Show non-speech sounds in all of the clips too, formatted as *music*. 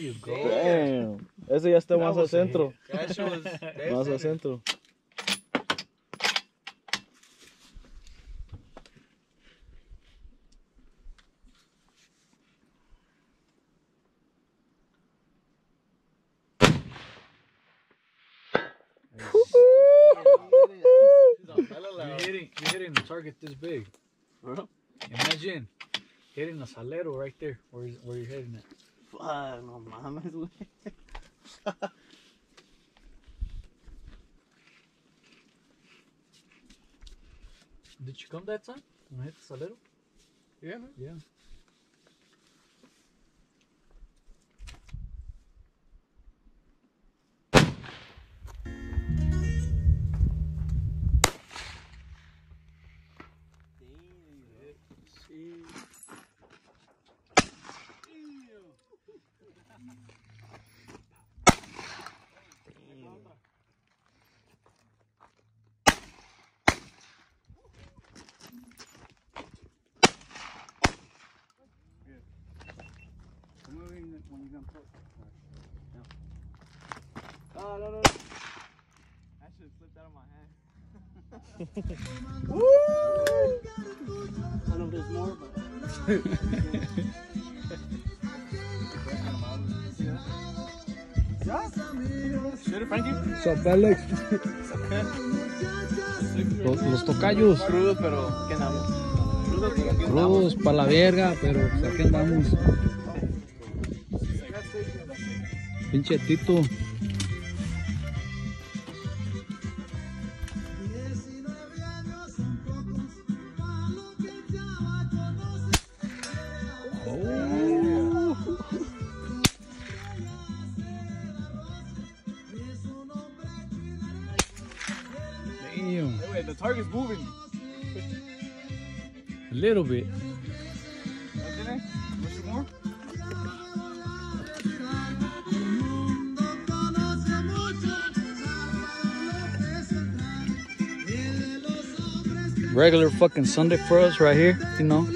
you go. Damn. Ese ya está That más al was a centro. That shit was *laughs* dead Más al center. centro. You're hitting, you're hitting a target this big. Bro. Imagine hitting a salero right there where, where you're hitting it. Fuck, no mames, güey. Did you come that time? When I hit the salero? Yeah, man. Yeah. Oh, no, no, no. That shit slipped out of my hand. I don't know if there's more, but. Shit, Frankie. So, Alex. Los, los tocayos. Crudo, pero ¿qué andamos? Crudo, pero ¿qué Crudos para la verga, pero pues, aquí andamos. Pinche Tito. Oh. Damn. Wait, the target's moving. A little bit. Regular fucking Sunday for us right here, you know.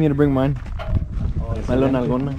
Need to bring mine. My little nalgona.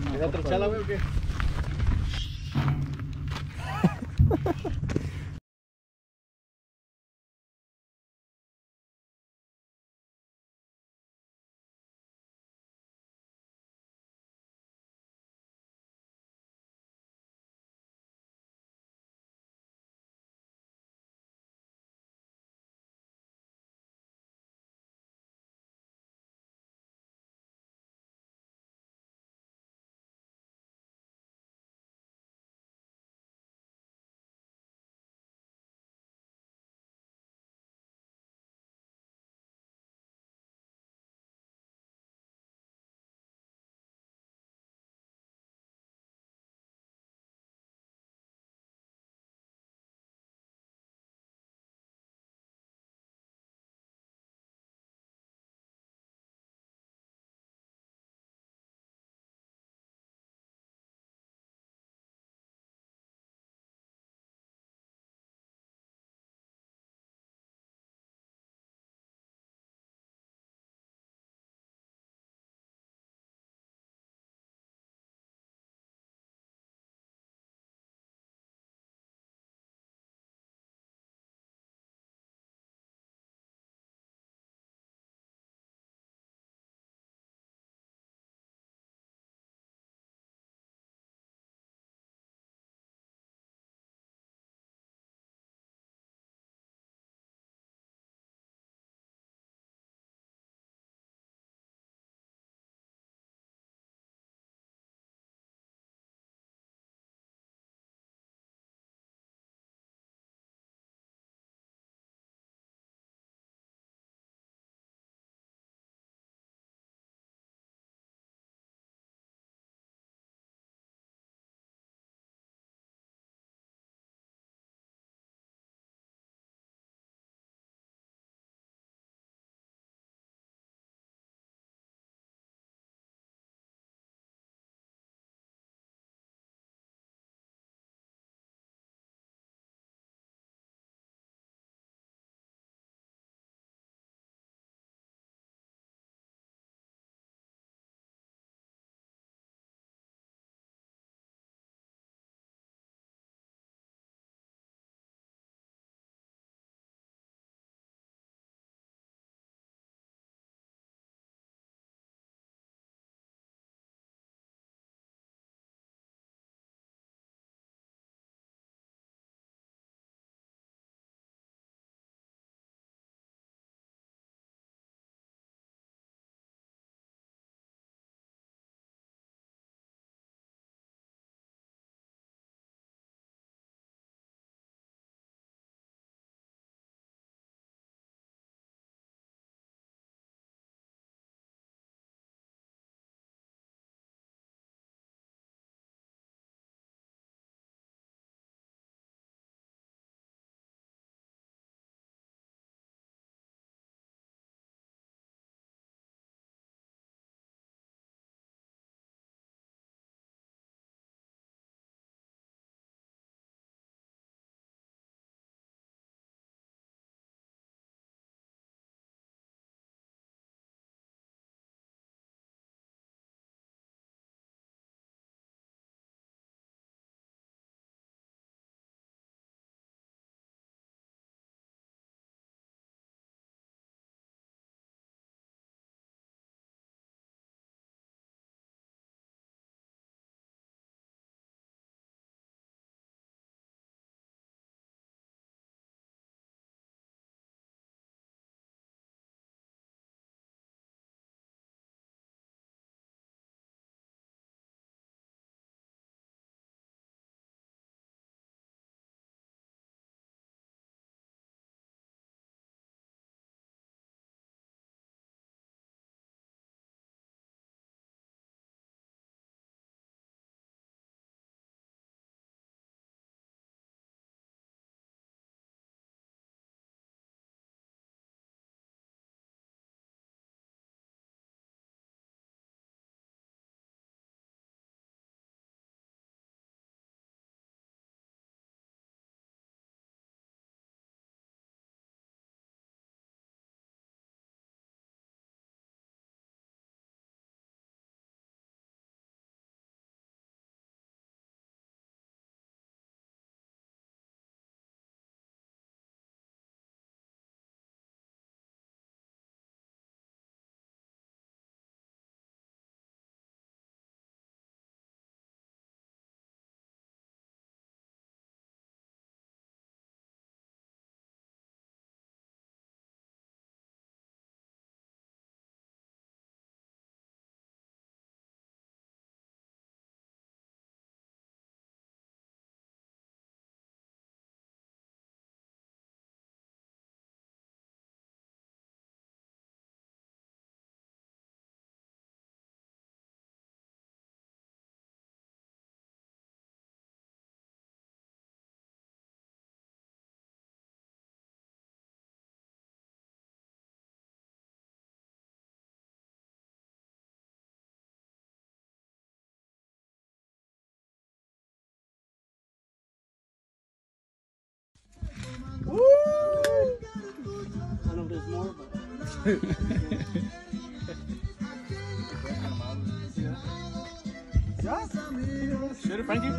Frankie.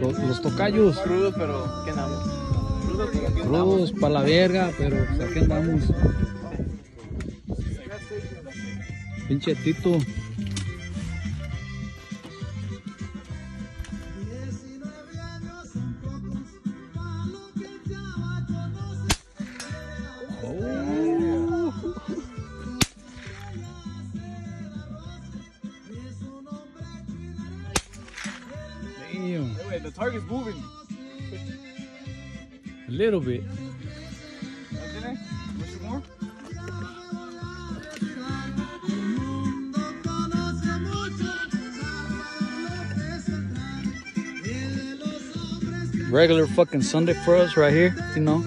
Los, tocayos. Crudos, pero ¿qué andamos? Crudos para la verga, pero ¿a qué andamos? Pinche Tito. Target's moving. a little bit. Isn't it? Much more? Regular fucking Sunday for us right here, you know.